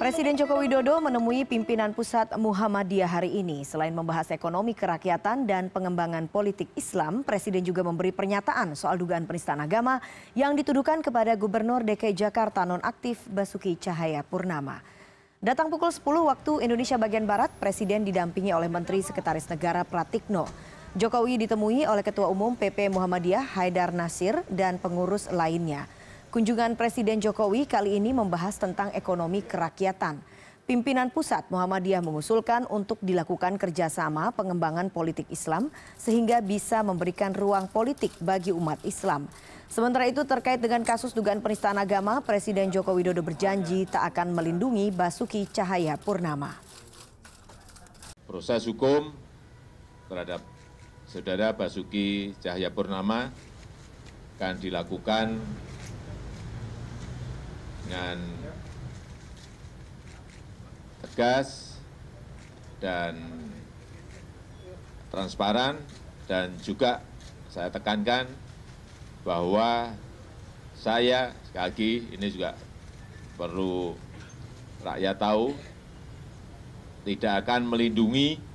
Presiden Joko Widodo menemui pimpinan pusat Muhammadiyah hari ini. Selain membahas ekonomi kerakyatan dan pengembangan politik Islam, Presiden juga memberi pernyataan soal dugaan penistaan agama yang dituduhkan kepada Gubernur DKI Jakarta nonaktif Basuki Cahaya Purnama. Datang pukul 10 waktu Indonesia bagian Barat, Presiden didampingi oleh Menteri Sekretaris Negara Pratikno. Jokowi ditemui oleh Ketua Umum PP Muhammadiyah Haidar Nasir dan pengurus lainnya. Kunjungan Presiden Jokowi kali ini membahas tentang ekonomi kerakyatan. Pimpinan pusat Muhammadiyah mengusulkan untuk dilakukan kerjasama pengembangan politik Islam sehingga bisa memberikan ruang politik bagi umat Islam. Sementara itu terkait dengan kasus dugaan penistaan agama, Presiden Joko Widodo berjanji tak akan melindungi Basuki Cahaya Purnama. Proses hukum terhadap saudara Basuki Cahaya Purnama akan dilakukan dengan tegas dan transparan dan juga saya tekankan bahwa saya sekali lagi ini juga perlu rakyat tahu tidak akan melindungi